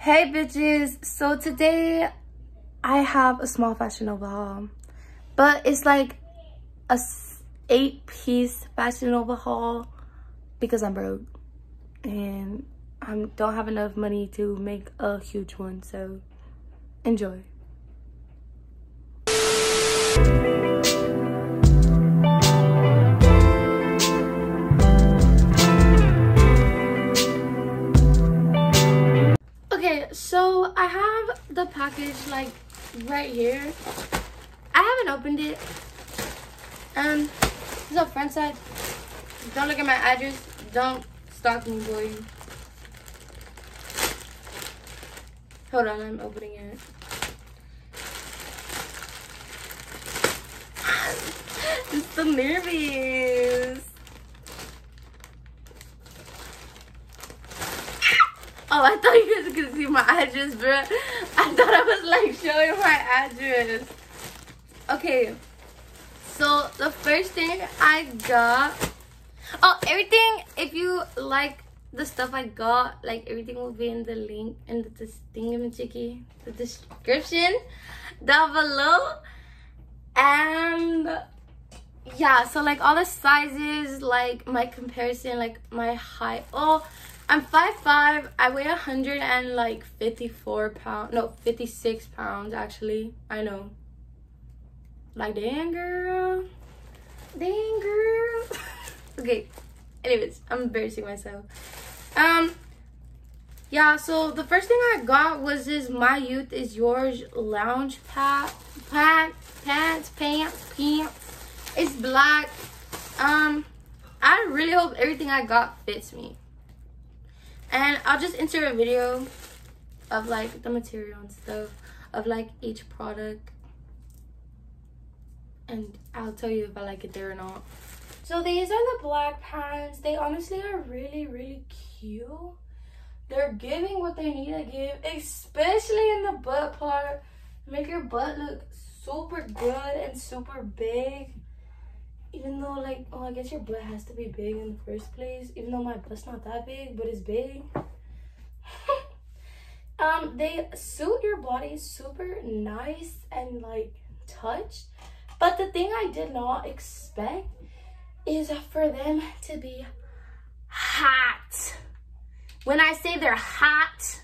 Hey bitches, so today I have a small Fashion Nova haul but it's like a eight piece Fashion Nova haul because I'm broke and I don't have enough money to make a huge one, so enjoy. I have the package like right here. I haven't opened it. Um, this is the front side. Don't look at my address. Don't stalk me, boy. Hold on, I'm opening it. I'm so nervous. Oh, I thought you guys could see my address, bro. I thought I was like showing my address. Okay, so the first thing I got. Oh, everything. If you like the stuff I got, like everything will be in the link in the thingamajiggy, the description down below. And yeah, so like all the sizes, like my comparison, like my height. Oh I'm 5'5", I weigh 100 and like 54 pounds, no, 56 pounds actually, I know. Like, dang girl, dang girl. okay, anyways, I'm embarrassing myself. Um, yeah, so the first thing I got was this My Youth Is Yours lounge pant, pant, pants, pants, pants. It's black. Um, I really hope everything I got fits me. And I'll just insert a video of like the material and stuff of like each product. And I'll tell you if I like it there or not. So these are the black pants. They honestly are really, really cute. They're giving what they need to give, especially in the butt part. Make your butt look super good and super big even though like oh i guess your butt has to be big in the first place even though my butt's not that big but it's big. Um they suit your body super nice and like touched. But the thing i did not expect is for them to be hot. When i say they're hot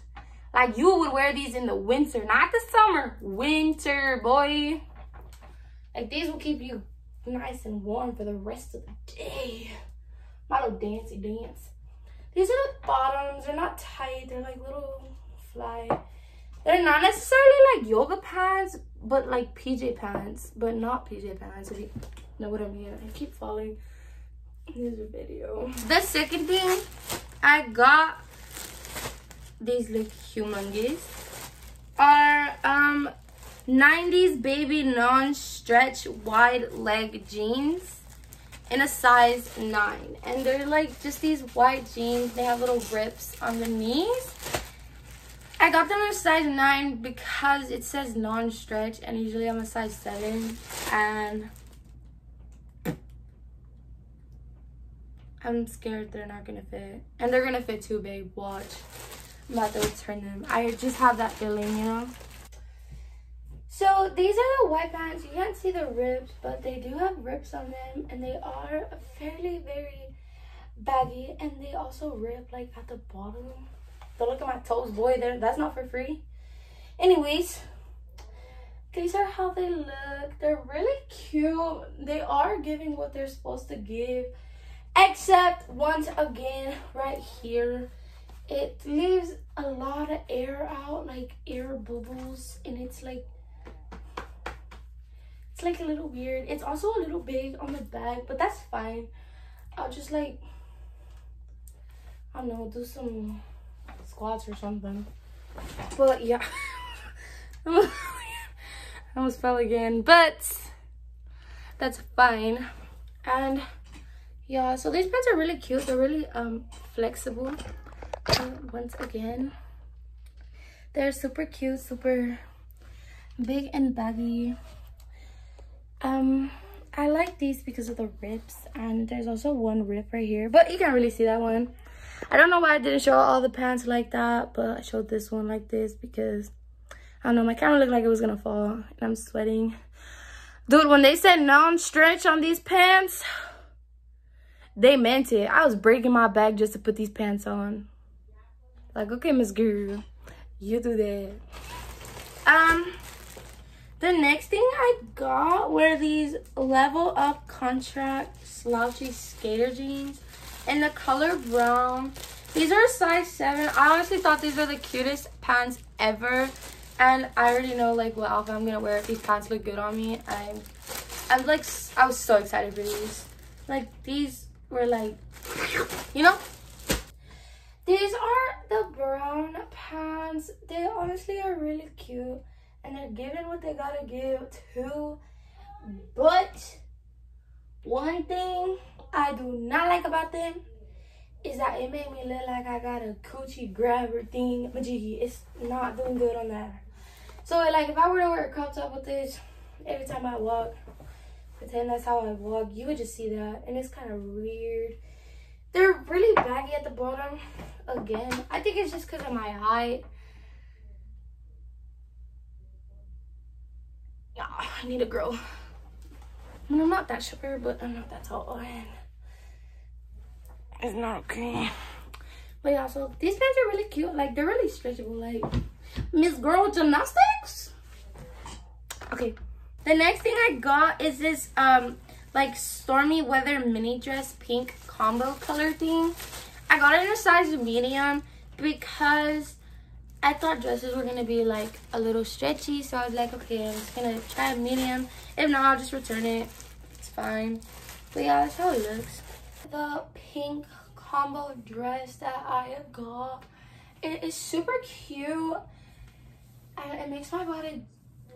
like you would wear these in the winter not the summer. Winter boy. Like these will keep you nice and warm for the rest of the day. My little dancey dance. These are the bottoms. They're not tight. They're like little fly. They're not necessarily like yoga pants, but like PJ pants, but not PJ pants. If you know what I mean. I keep falling. Here's a video. The second thing I got these look humongous are um 90s baby non-stretch wide leg jeans in a size 9 and they're like just these white jeans. They have little rips on the knees. I got them in a size 9 because it says non-stretch and usually i'm a size 7 and i'm scared they're not gonna fit. And they're gonna fit too big watch. I'm about to return them. I just have that feeling you know so these are the white pants. You can't see the rips, but they do have rips on them. And they are fairly, very baggy. And they also rip like at the bottom. Don't look at my toes, boy. There, That's not for free. Anyways, these are how they look. They're really cute. They are giving what they're supposed to give. Except, once again, right here, it leaves a lot of air out, like air bubbles. And it's like like a little weird. It's also a little big on the back, but that's fine. I'll just like, I don't know, do some squats or something. But yeah, I almost fell again, but that's fine. And yeah, so these pants are really cute. They're really um flexible. And once again, they're super cute, super big and baggy um i like these because of the rips and there's also one rip right here but you can't really see that one I don't know why I didn't show all the pants like that, but I showed this one like this because, I don't know, my camera looked like it was gonna fall and I'm sweating. Dude, when they said non-stretch on these pants, they meant it. I was breaking my back just to put these pants on. Like, okay, Miss Girl, you do that. Um, the next thing I got were these level up contract slouchy skater jeans in the color brown. These are size 7. I honestly thought these were the cutest pants ever. And I already know like what outfit I'm going to wear. If these pants look good on me. I'm, I'm like, I was so excited for these. Like these were like, you know? These are the brown pants. They honestly are really cute. And they're giving what they gotta give too. But one thing I do not like about them is that it made me look like I got a coochie grabber thing. Majiggy, it's not doing good on that. So like if I were to wear a crop top with this every time I walk, pretend that's how I walk, you would just see that. And it's kind of weird. They're really baggy at the bottom. Again, I think it's just because of my height. Yeah, I need to grow. I mean, I'm not that short, but I'm not that tall. And it's not okay. But yeah, so these pants are really cute. Like, they're really stretchable. Like, Miss Girl Gymnastics. Okay, the next thing I got is this, um, like, stormy weather mini dress pink combo color thing. I got it in a size medium because I thought dresses were to be, like, a little stretchy. So I was like, okay, I'm just to try a medium. If not, I'll just return it. It's fine. But yeah, that's how it looks. The pink combo dress that I got. It is super cute. And it makes my body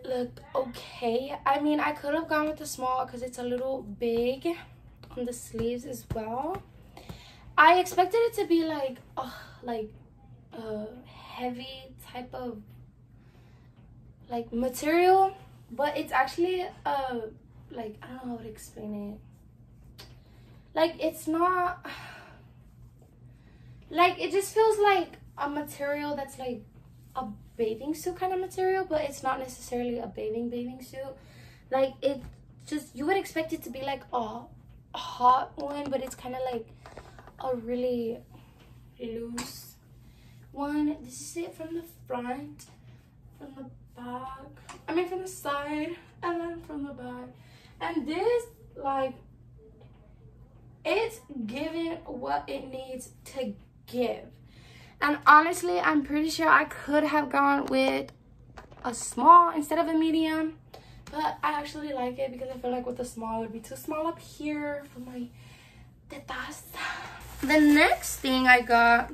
look okay. I mean, I could have gone with the small because it's a little big on the sleeves as well. I expected it to be like, uh, like a heavy type of like material, but it's actually uh like I don't know how to explain it. Like it's not like it just feels like a material that's like a bathing suit kind of material, but it's not necessarily a bathing bathing suit. Like it just you would expect it to be like a, a hot one, but it's kind of like a really loose one. This is it from the front, from the back. I mean from the side, and then from the back. And this like it's giving what it needs to give and honestly, I'm pretty sure I could have gone with a small instead of a medium. But I actually like it because I feel like with the small, it would be too small up here for my tetas. The next thing I got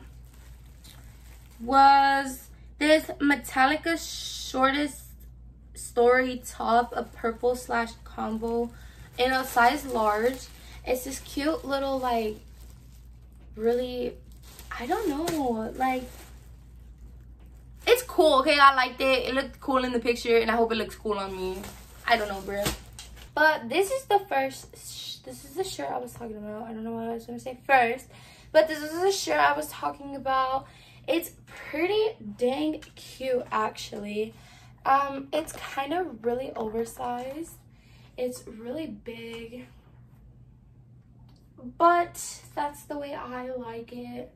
was this Metallica shortest story top, a purple slash combo in a size large. It's this cute little like really I don't know. Like, it's cool, okay? I liked it. It looked cool in the picture, and I hope it looks cool on me. I don't know, bro. But this is the first, this is the shirt I was talking about. I don't know what I was to say first. But this is the shirt I was talking about. It's pretty dang cute, actually. Um, It's kind of really oversized. It's really big. But that's the way I like it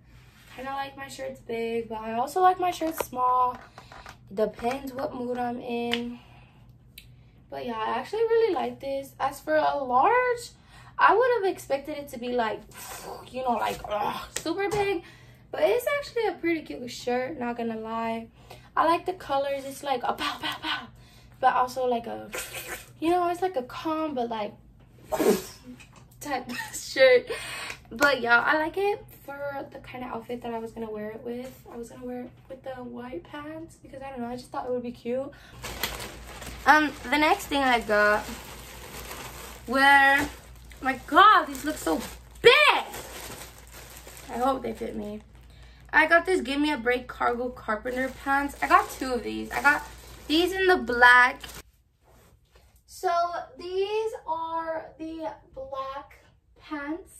kind of like my shirts big, but I also like my shirts small. Depends what mood I'm in. But yeah, I actually really like this. As for a large, I would have expected it to be like, you know, like ugh, super big. But it's actually a pretty cute shirt, not gonna lie. I like the colors. It's like a pow, pow, pow. But also like a, you know, it's like a calm, but like type shirt. But yeah, I like it for the kind of outfit that I was gonna wear it with. I was gonna wear it with the white pants because I don't know, I just thought it would be cute. Um, the next thing I got were, my god, these look so big! I hope they fit me. I got this Give Me a Break Cargo Carpenter pants. I got two of these. I got these in the black. So these are the black pants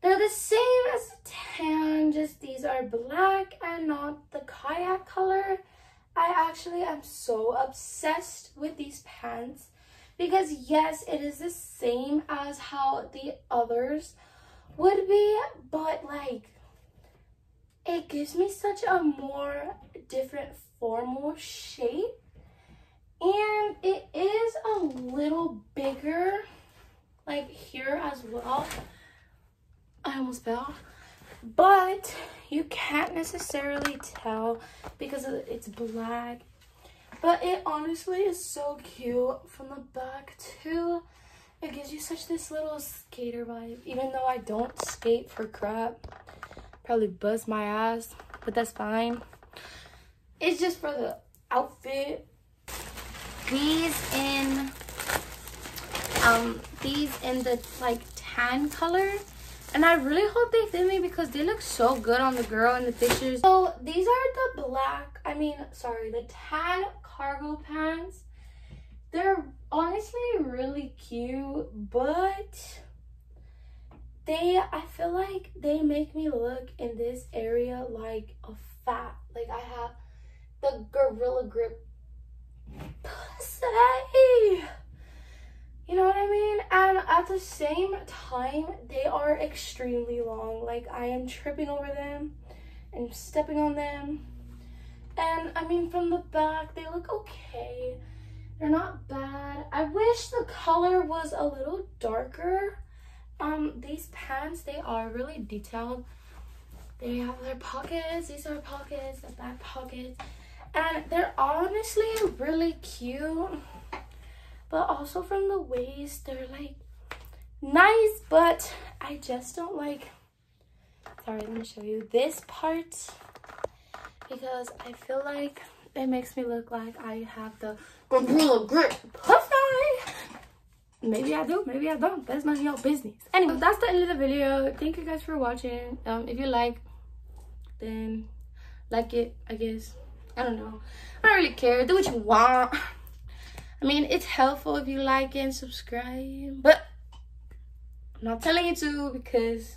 they're the same as tan, just these are black and not the kayak color. I actually am so obsessed with these pants because yes, it is the same as how the others would be, but like it gives me such a more different formal shape and it is a little bigger like here as well. I almost fell. But you can't necessarily tell because it's black. But it honestly is so cute from the back too. It gives you such this little skater vibe even though i don't skate for crap probably bust my ass but that's fine. It's just for the outfit. These in um these in the like tan color. And i really hope they fit me because they look so good on the girl in the pictures. So these are the black i mean sorry the tan cargo pants. They're honestly really cute but they i feel like they make me look in this area like a fat like i have the gorilla grip pussy. You know what I mean? And at the same time, they are extremely long. Like, I am tripping over them and stepping on them. And, I mean, from the back, they look okay. They're not bad. I wish the color was a little darker. Um, these pants, they are really detailed. They have their pockets. These are pockets, the back pockets and they're honestly really cute but also from the waist they're like nice but i just don't like sorry let me show you this part because i feel like it makes me look like i have the gorilla grip puffy maybe i do maybe i don't that's none of your business anyway that's the end of the video thank you guys for watching um if you like then like it i guess I don't know. I don't really care. Do what you want. I mean, it's helpful if you like and subscribe. But I'm not telling you to because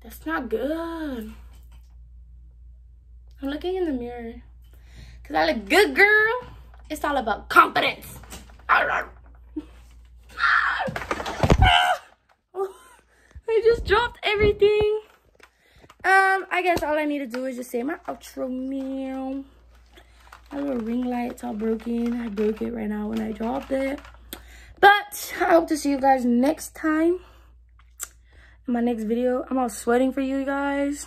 that's not good. I'm looking in the mirror. Because I look good, girl. It's all about confidence. Just dropped everything. Um, I guess all I need to do is just say my outro meow. My little ring light's all broken. I broke it right now when I dropped it. But I hope to see you guys next time. In my next video. I'm all sweating for you guys.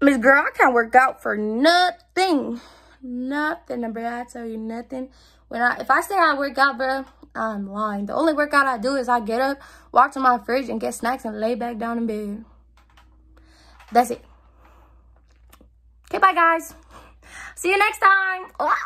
Miss Girl, I can't work out for nothing. Nothing, bro. I tell you nothing. When I, if I say I work out, bro, I'm lying. The only workout I do is I get up, walk to my fridge, and get snacks and lay back down in bed. That's it. Okay, bye, guys. See you next time.